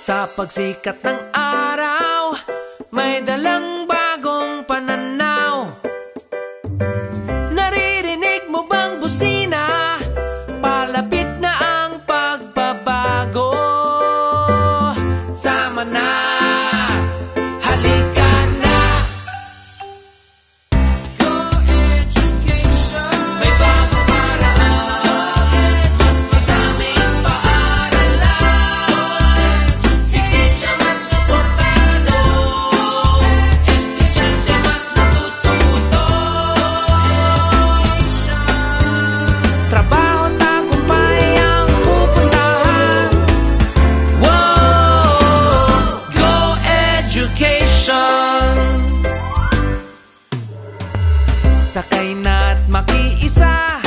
Sa pagsikat ng araw May dalang bagong pananaw Naririnig mo bang busina? Palapit na ang pagbabago Sama na Education! Sakay na't makiisa